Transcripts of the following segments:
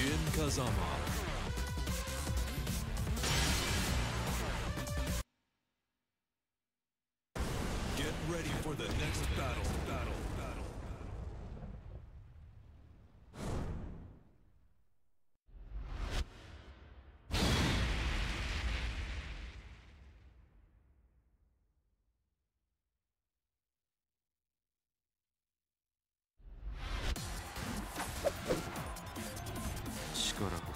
Jin Kazama.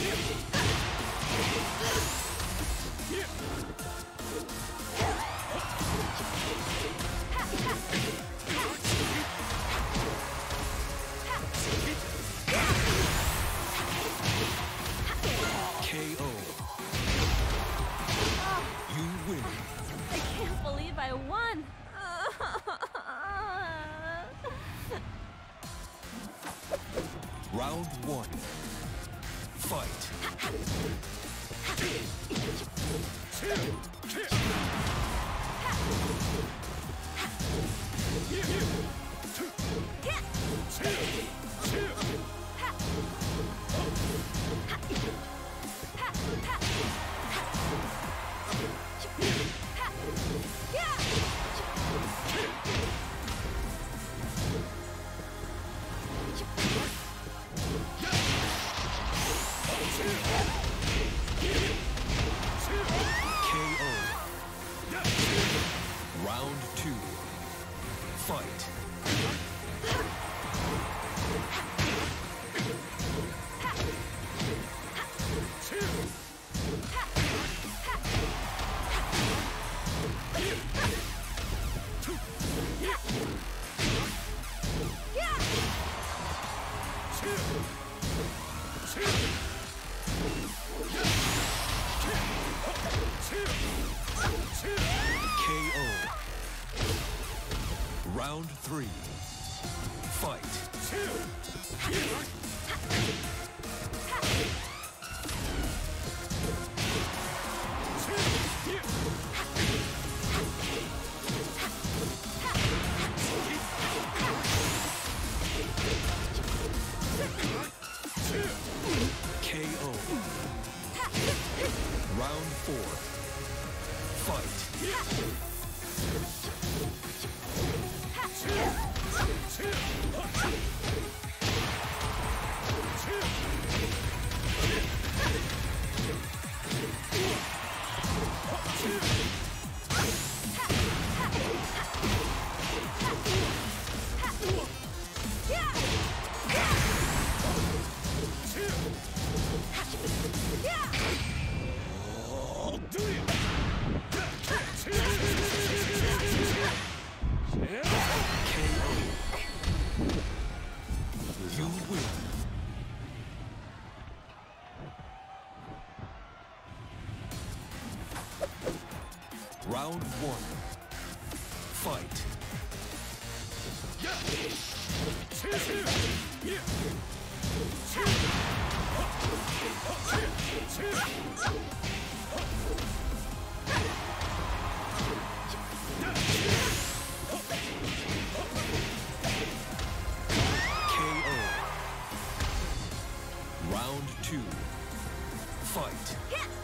Here. Round three. Fight. Two.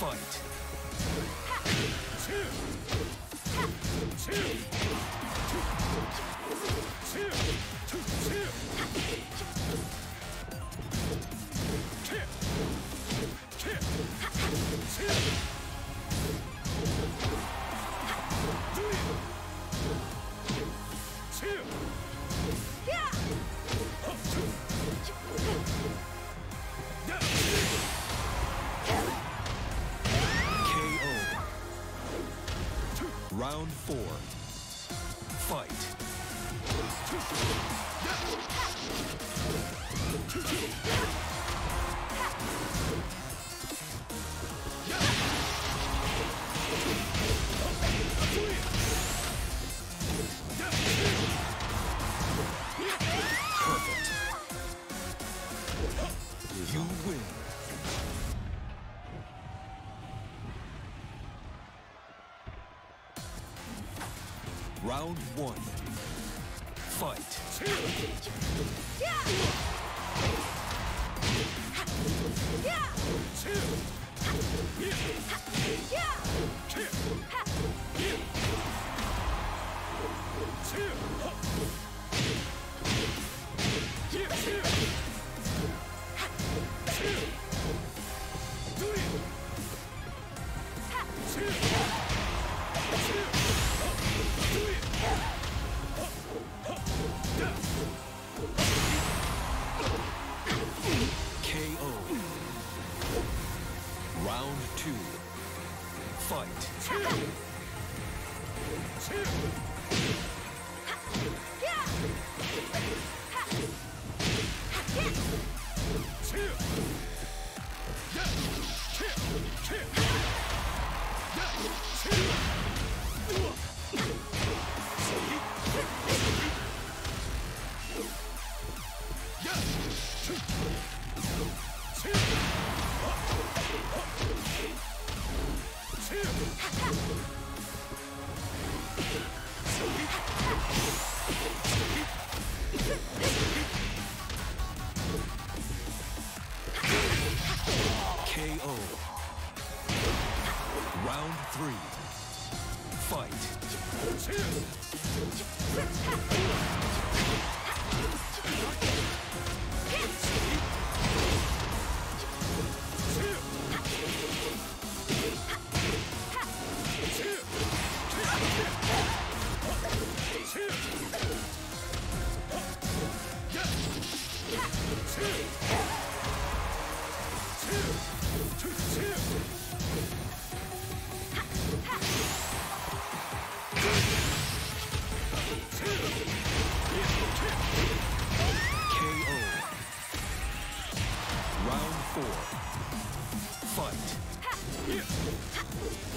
fight. One. Fight. はっ!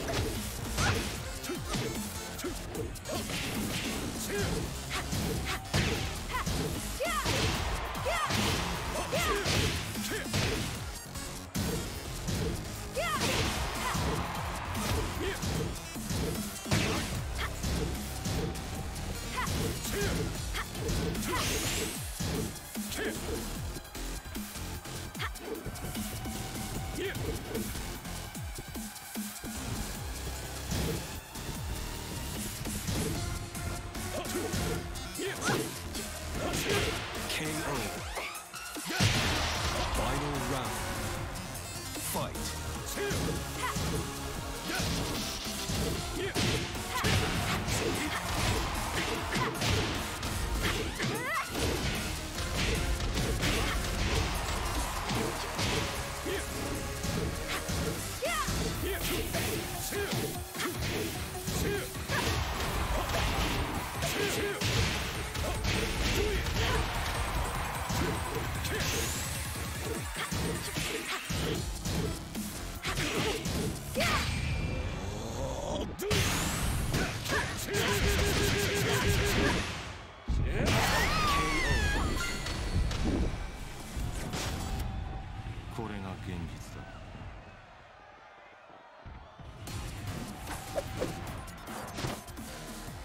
two.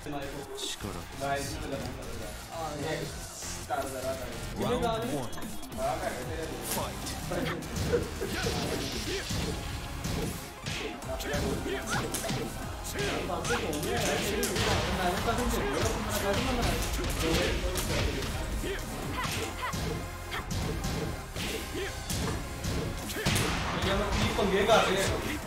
하지 말고 나의 힘을 나가자 아예 따라다 나가 Round one. 나가 Fight. 얘가 뒤에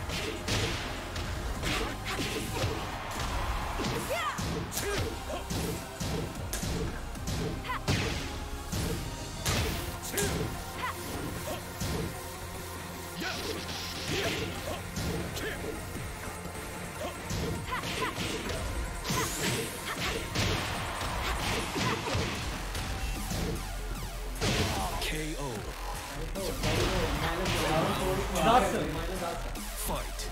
KO. Fight.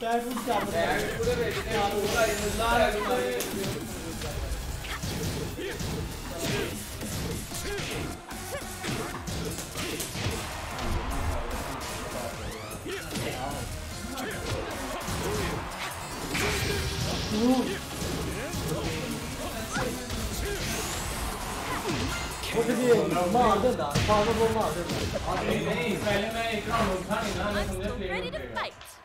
Tag uns Kampf. Ja, ich würde nicht. Ja, oder in den Laden.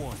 1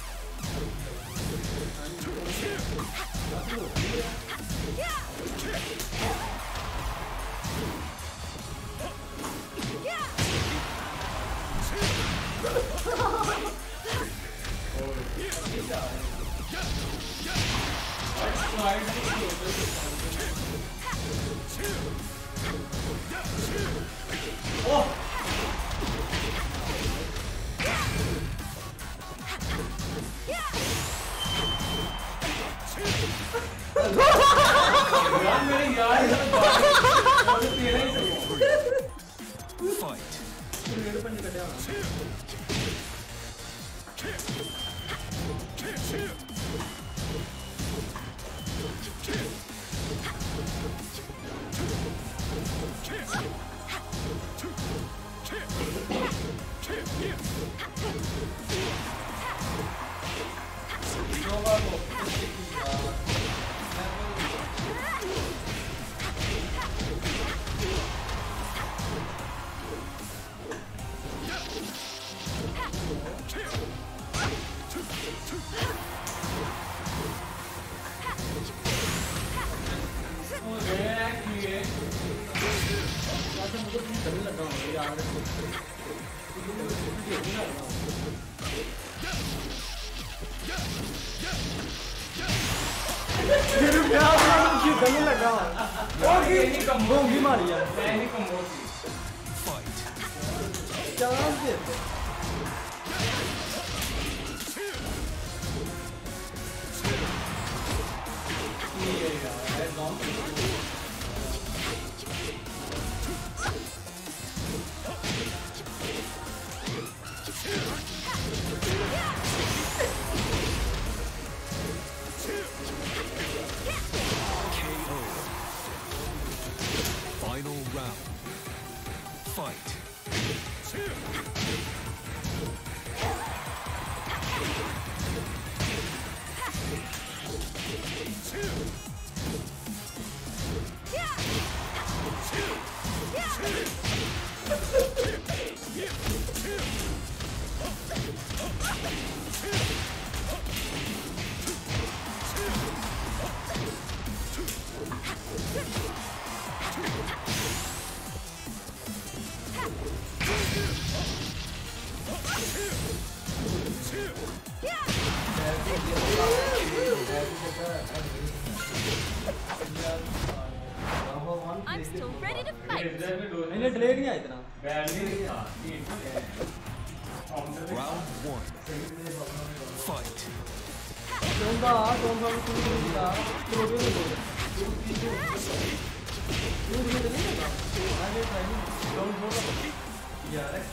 やあ! پھر لگا اور ماری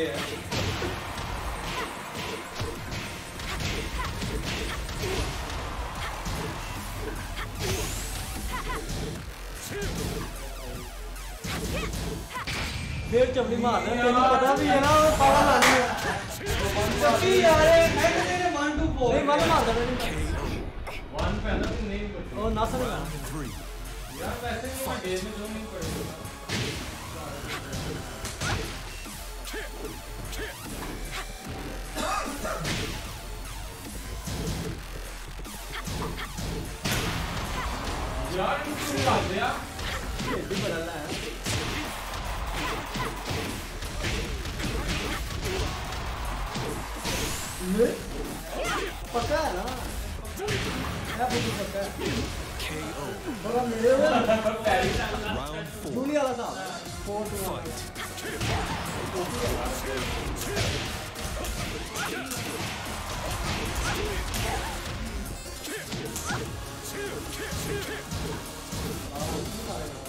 Yeah. پھر چپڑی مار رہے تینوں پتا بھی ہے نا وہ پاوا لانی ہے چپڑی یار میں کہتے ہیں 1 2 4 نہیں 1 مار دے 1 پہ نا نہیں پڑتا او نہ سمجھ یار ویسے میں ڈیمیج نہیں پڑتا Di Padang Layang.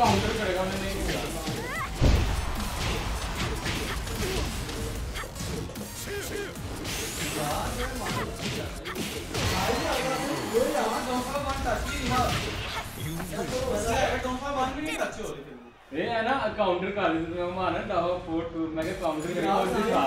کاؤنٹر کرے گا میں نہیں ہے نا کاؤنٹر کر دیتے میں مارا ڈاوا فور ٹو میں کہ کاؤنٹر کرے گا اور سے کھا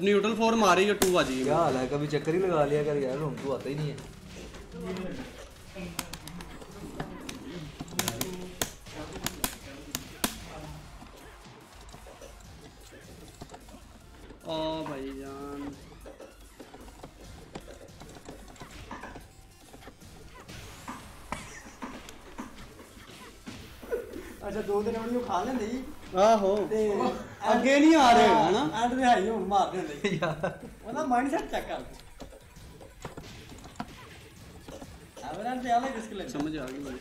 نیوٹرل فور مارے یا ٹو باجی کیا حال ہے کبھی چکر ہی لگا لیا کر یار ہم تو آتا ہی نہیں ہے ਅੱਛਾ ਦੋ ਦਿਨ ਉਹਨੂੰ ਖਾ ਲੈਂਦੇ ਜੀ। ਆਹੋ ਤੇ ਅੱਗੇ ਨਹੀਂ ਆ ਰਹੇ ਹਨਾ ਐਂਡ ਤੇ ਹਾਈ ਹੁਣ ਮਾਰ ਦਿੰਦੇ ਉਹਦਾ ਮਾਈਂਡ ਸੈਟ ਚੈੱਕ ਕਰ ਆਵਰਾਂ ਤੇ ਆਲੇ ਡਿਸਕ ਲੈ ਸਮਝ ਆ ਗਈ ਮੈਨੂੰ।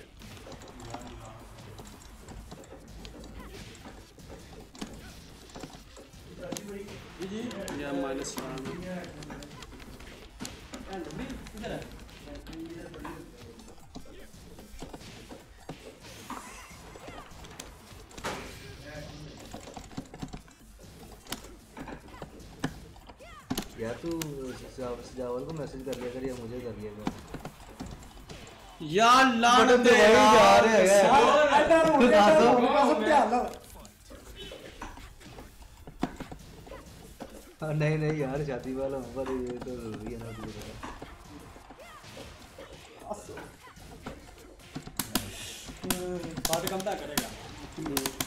جاول کو میسج کر دیا کر یا مجھے کر دیا کر یا لان دے جا رہے ہیں۔ ہاں، نہیں نہیں یار شادی والا یہ تو ضروری ہے نا بات کم کرے گا۔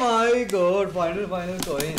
my god final final coin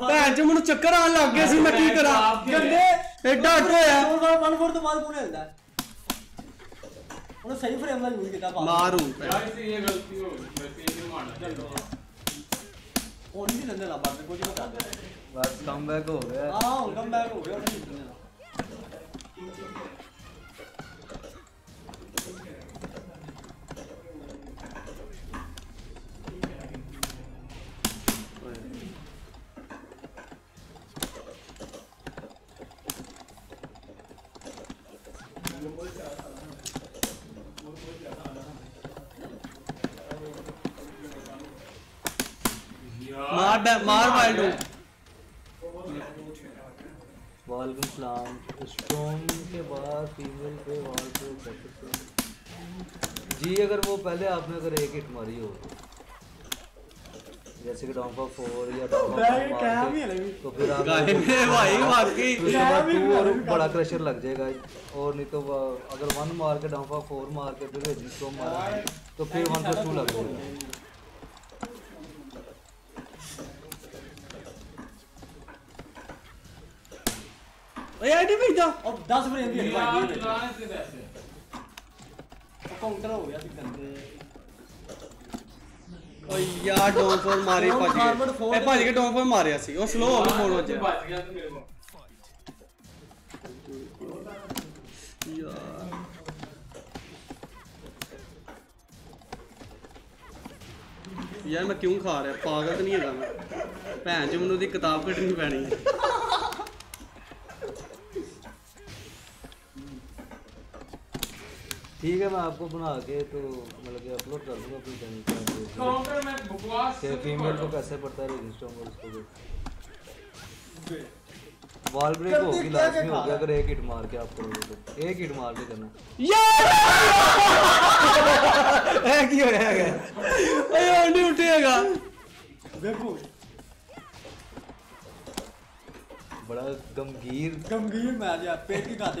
ਭੈਣ ਜੀ ਮੈਨੂੰ ਚੱਕਰ ਆਣ ਲੱਗ ਗਿਆ ਸੀ ਮੈਂ ਕੀ ਕਰਾਂ? ਕੰਦੇ ਐਡਾ ਆਟੋ ਆ 144 ਤੋਂ ਬਾਅਦ ਕੋਣ ਹਿਲਦਾ ਉਹਨੇ ਸਹੀ ਫਰੇਮ ਵਾਲੀ ਮੂਵ ਕੀਤਾ ਮਾਰੂ। ਯਾਰ ਇਹ ਗਲਤੀ ਹੋ ਗਈ ਮੈਂ ਤੇ ਇਹ ਮਾਰਨਾ ਚਾਹੀਦਾ 언제 전에 나 만들고 싶지 않아? 나 덤벨고 왜? 아, 덤벨고 왜 하는지 몰라. ڈالو وعلیکم السلام۔ اسٹون کے بعد فیمیل پہ وال پہ جی اگر وہ پہلے آپ نے اگر ایک ہٹ ماری ہو۔ جیسے کہ ڈاؤن کا فور یا تو پھر آپ بڑا کریشر لگ جائے گا۔ اور نہیں تو اگر ون مار کے ڈاؤن کا فور مار کے پھر رجسٹر مارا تو پھر ون پلس ٹو لگ جائے گا۔ ڈوم میں کیوں کھا رہا پاگل نہیں کتاب کٹنی پی ٹھیک ہے میں آپ کو بنا کے تو مطلب کہ اپلوڈ کر دوں گا اپنی چینل پہ فیمیل کو کیسے پڑتا ہے رجسٹر اور اس کو وال بریک ہوگی لازمی ہوگی۔ اگر ایک ہٹ مار کے آپ کرو گے تو۔ ایک ہٹ مار کے کرنا۔ کی ہویا گیا نہیں اٹھے گا۔ دیکھو۔ بڑا گمگیر۔ گمگیر میں آ جا پیٹ کی کھاتے